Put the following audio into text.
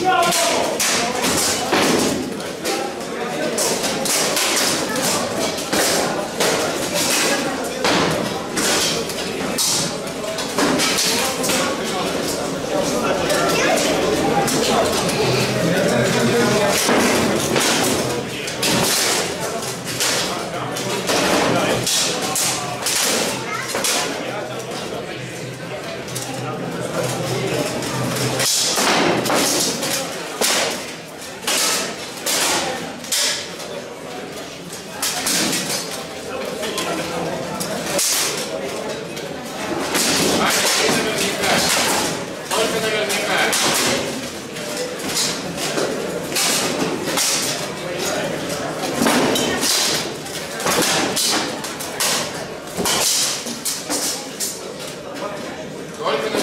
Show! Только